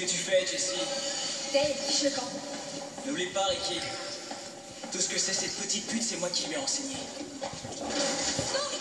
Qu'est-ce que tu fais, Jessie T'es je le camp. N'oublie pas, Ricky. Tout ce que c'est cette petite pute, c'est moi qui lui ai enseigné. Non